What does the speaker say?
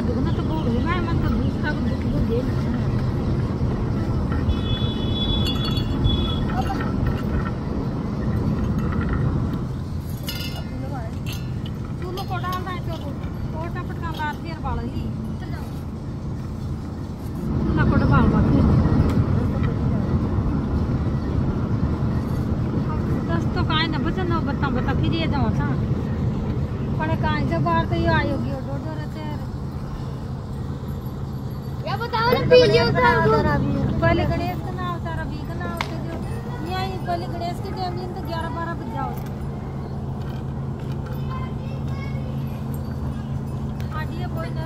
तो तो तू डाल रहा है तो कोटा पटका मार दिया बाल ही ना कोड़ा बाल बाकी दस तो काहे ना बचा ना बता बता फिर ये जाओ था पड़े काहे से बाहर तो ये आई होगी और बताओ ना उतार पहले गणेश का नाम सारा बी का नाम था जो यहाँ पहले गणेश के टाइम में तो ग्यारह बारह बज जाओ। आडियो कोई ना